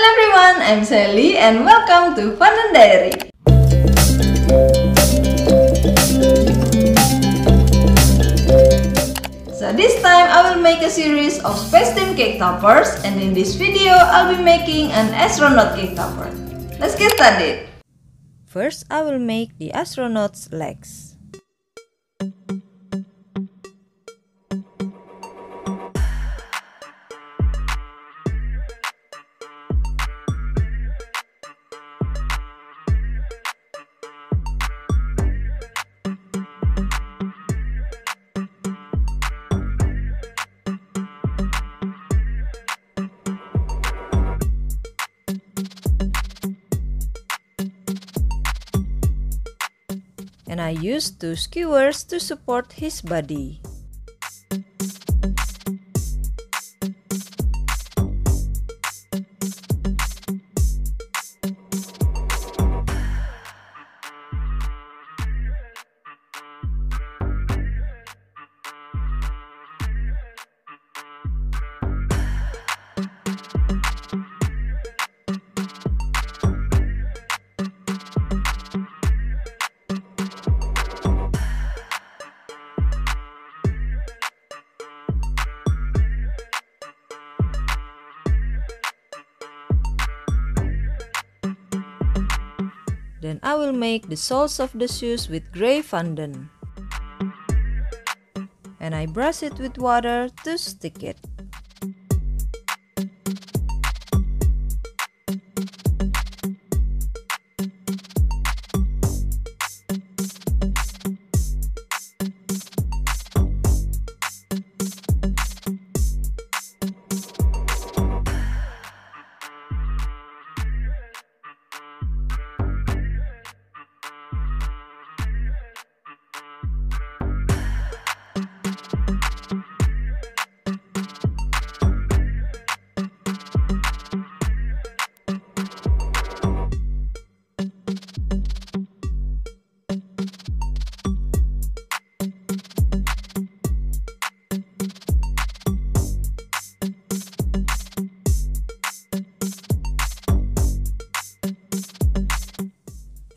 Hello everyone, I'm Sely and welcome to Fondant Diary. So this time I will make a series of Space Team cake toppers and in this video I'll be making an astronaut cake topper. Let's get started. First I will make the astronaut's legs. Used two skewers to support his body. Then I will make the soles of the shoes with grey fondant. And I brush it with water to stick it.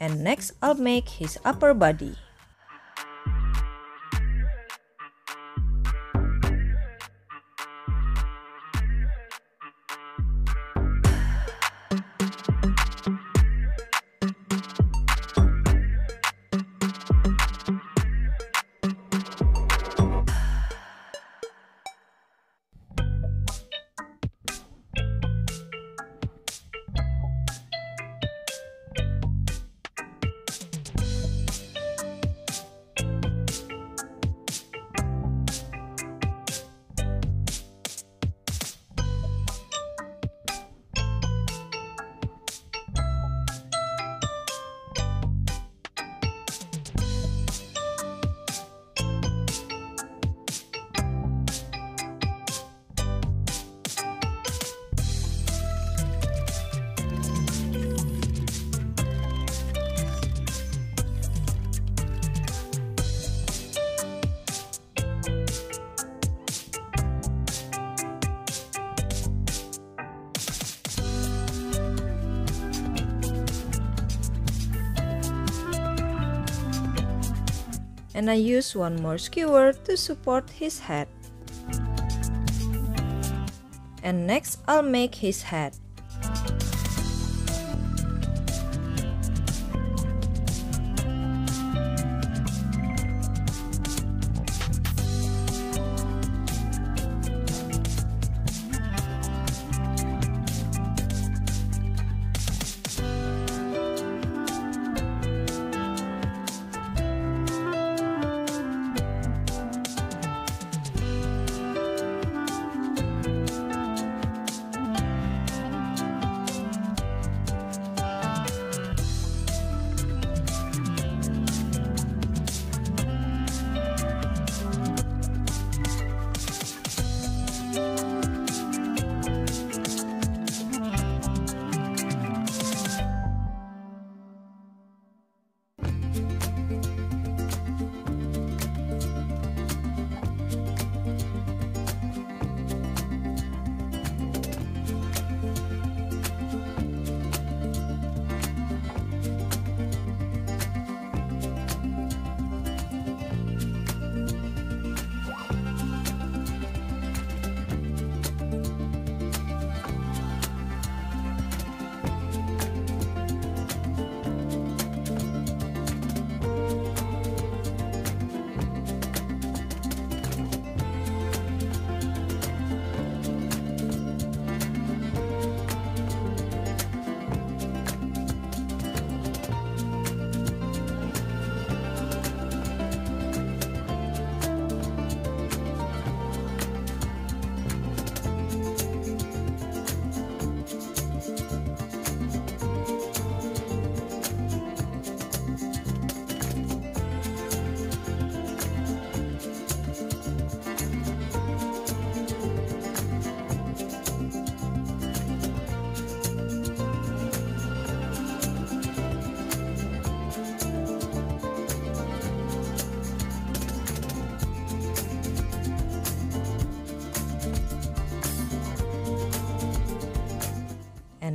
And next I'll make his upper body. And I use one more skewer to support his head. And next I'll make his head.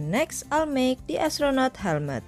Next, I'll make the astronaut helmet.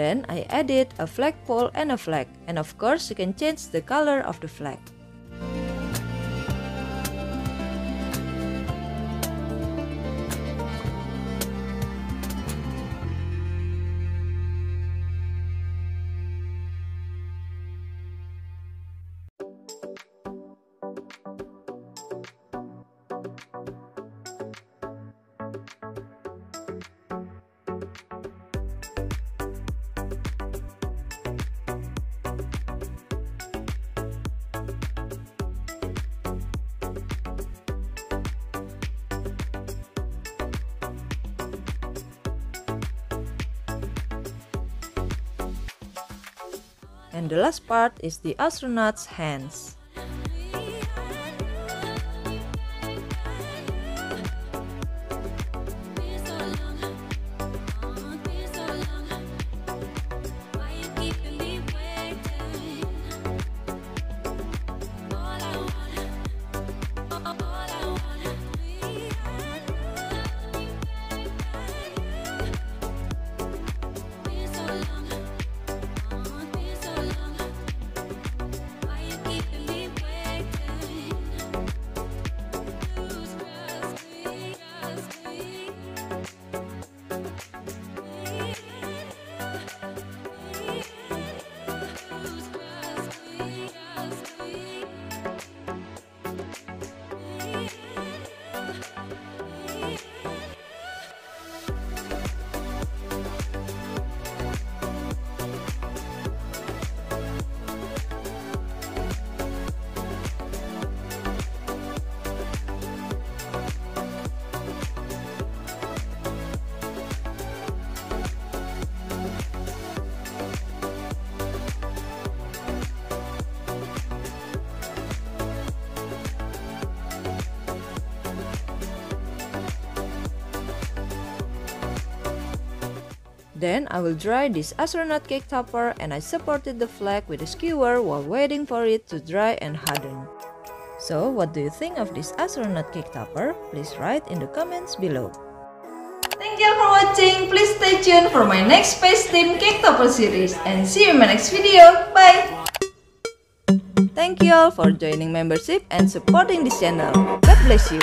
Then I added a flagpole and a flag and of course you can change the color of the flag. And the last part is the astronaut's hands. Then I will dry this astronaut cake topper and I supported the flag with a skewer while waiting for it to dry and harden. So what do you think of this astronaut cake topper? Please write in the comments below. Thank you all for watching. Please stay tuned for my next Space Team Cake Topper series and see you in my next video. Bye! Thank you all for joining membership and supporting this channel. God bless you.